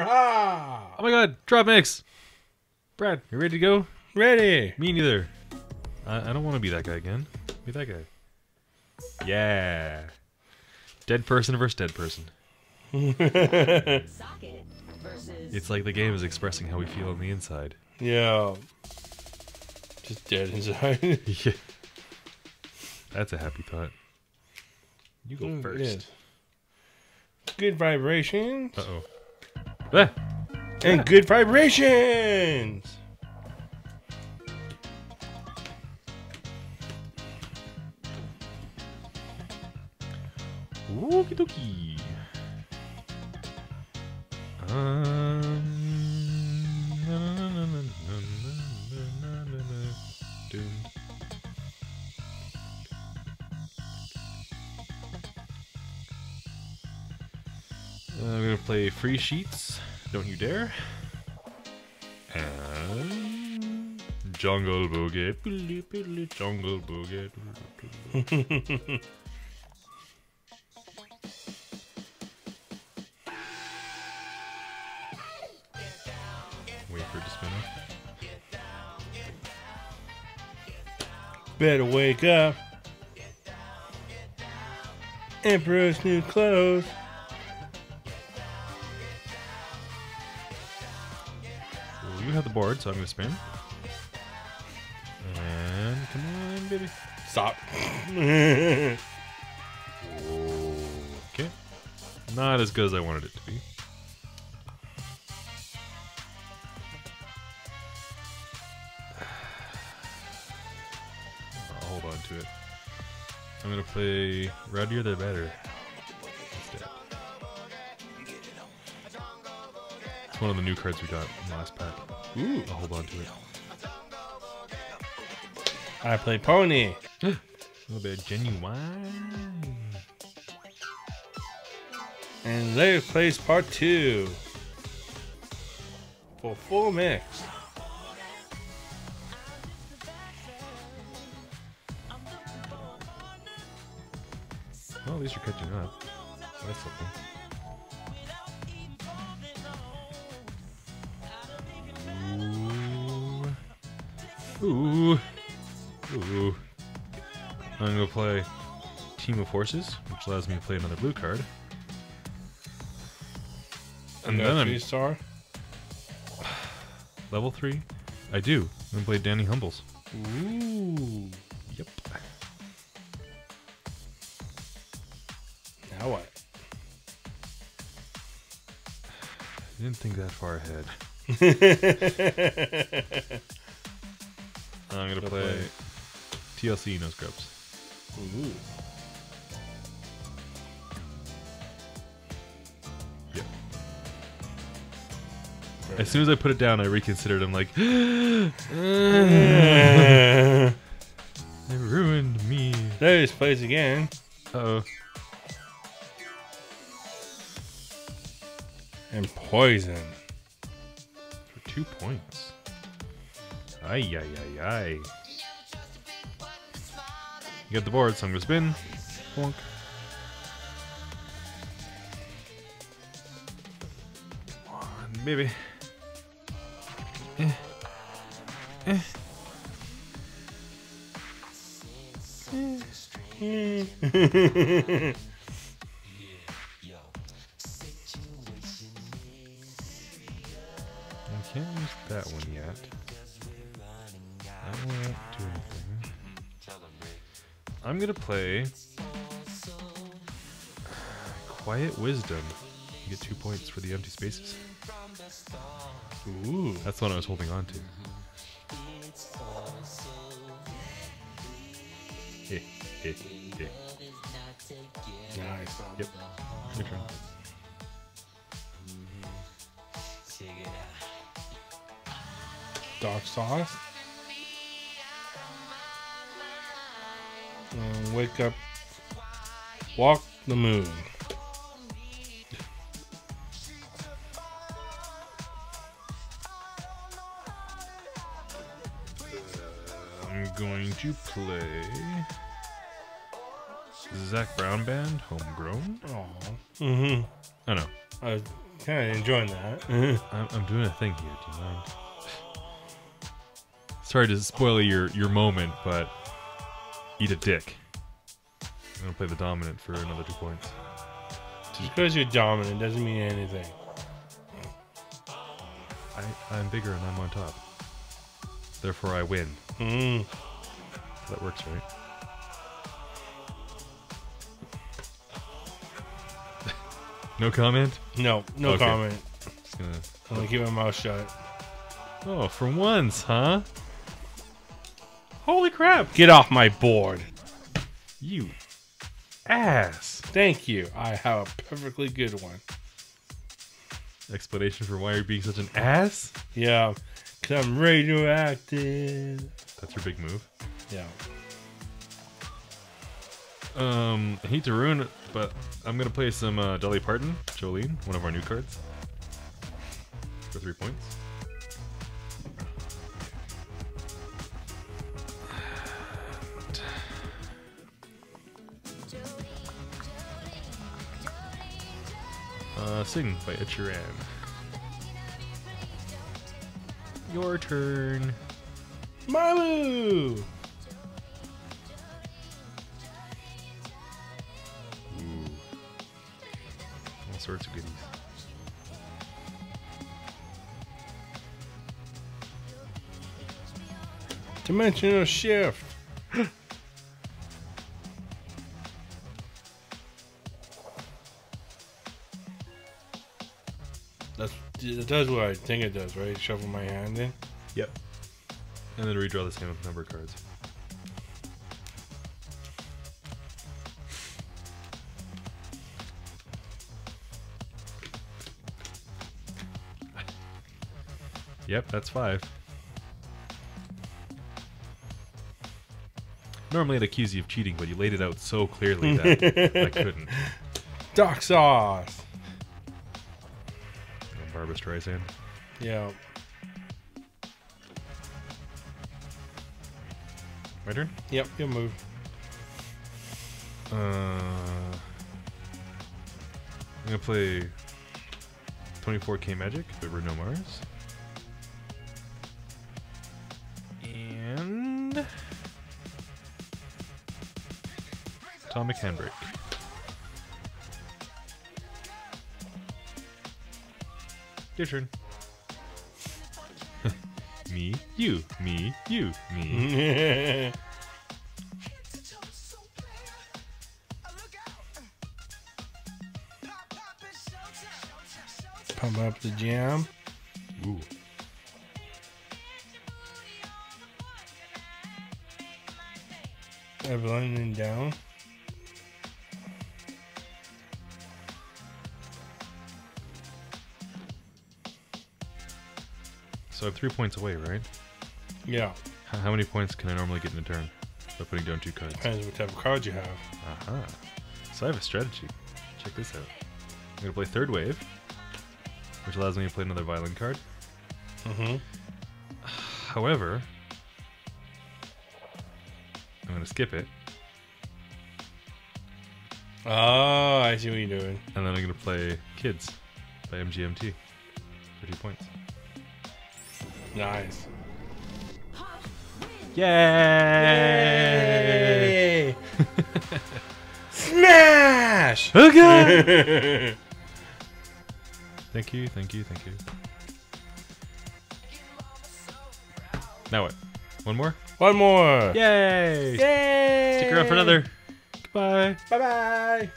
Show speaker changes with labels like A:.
A: Ah,
B: Oh my god, drop mix. Brad, you ready to go?
A: ready.
B: Me neither. I, I don't want to be that guy again. Be that guy. Yeah. Dead person versus dead person.
C: Versus
B: It's like the game is expressing how we feel on the inside.
A: Yeah. Just dead inside.
B: yeah. That's a happy thought. You go
A: Mm,
B: first.
A: yes. Good vibrations.
B: Uh oh
A: and yeah. good vibrations.
B: Okie dokie. Uh, I'm gonna play free sheets. Don't you dare. And Jungle Boogie. Jungle Boogie. Wait for it to spin up.
A: Better wake up. Emperor's new clothes.
B: Have the board, so I'm gonna spin. And come on, baby.
A: Stop.
B: Okay. Not as good as I wanted it to be. I'll hold on to it. I'm gonna play Rowdier the Better. It's one of the new cards we got in the last pack.
A: Ooh.
B: I'll hold on to it.
A: I play pony.
B: A little bit of Ginuwine.
A: And later plays part two. For full mix.
B: Well, at least you're catching up. That's something. Ooh. Ooh. I'm gonna play Team of Horses, which allows me to play another blue card. And then I'm
A: star.
B: level three. I do. I'm gonna play Danny Humbles.
A: Ooh.
B: Yep.
A: Now what?
B: I didn't think that far ahead. I'm gonna
A: Go
B: play
A: play.
B: TLC No Scrubs.
A: Ooh.
B: Yep. As soon as I put it down, I reconsidered. I'm like, they ruined me.
A: There's plays again.
B: Uh oh.
A: And poison.
B: For two points. Ay, ay, ay, ay. You got the board, so I'm gonna spin. Bonk. Come on, baby. Eh. Eh. I can't use that one yet. That won't do anything. I'm gonna play Quiet Wisdom. You get two points for the empty spaces.
A: Ooh.
B: That's the one I was holding on to.
A: Nice.
B: Yep. Your turn.
A: Duck Sauce. And wake up. Walk the moon.
B: I'm going to play Zac Brown Band, Homegrown.
A: Oh. Mm-hmm.
B: Oh no,
A: I kind of enjoying that.
B: I'm, I'm doing a thing here. Do you mind? Sorry to spoil your your moment, but eat a dick. I'm gonna play the dominant for another two points.
A: Just because you're dominant doesn't mean anything.
B: I, I'm bigger and I'm on top. Therefore, I win.
A: Mm.
B: That works, right? no comment.
A: No, no
B: Okay.
A: comment.
B: Just gonna.
A: I'm gonna keep my mouth shut.
B: Oh, for once, huh? Holy crap!
A: Get off my board.
B: You ass.
A: Thank you. I have a perfectly good one.
B: Explanation for why you're being such an ass?
A: Yeah, because I'm radioactive.
B: That's your big move.
A: Yeah.
B: Um, I hate to ruin it, but I'm gonna play some uh, Dolly Parton, Jolene, one of our new cards, for three points. Uh, Sing by Ed Sheeran. Your turn.
A: Mamu!
B: Ooh. All sorts of goodies.
A: Dimensional shift. it does what I think it does, right? Shuffle my hand in.
B: Yep. And then redraw the same number of cards. Yep, that's five. Normally I'd accuse you of cheating, but you laid it out so clearly that I couldn't.
A: Duck Sauce.
B: Barbra Streisand.
A: Yeah.
B: My turn?
A: Yep, your move.
B: Uh, I'm gonna play 24K Magic, the Bruno Mars. And Atomic Handbrake. Your turn. me, you, me, you, me.
A: Pump up the jam.
B: Ooh.
A: Everything down.
B: So I'm three points away, right?
A: Yeah.
B: H- How many points can I normally get in a turn by putting down two cards?
A: Depends what type of card you have.
B: Aha. Uh-huh. So I have a strategy. Check this out. I'm gonna play third wave, which allows me to play another violin card.
A: Mm-hmm.
B: However, I'm gonna skip it,
A: Oh, I see what you're doing.
B: and then I'm gonna play Kids by MGMT for two points.
A: Nice.
B: Yay!
A: Yay! Smash!
B: Okay. thank you, thank you, thank you. Now what? One more?
A: One more.
B: Yay!
A: Yay!
B: Stick around for another. Goodbye.
A: Bye bye.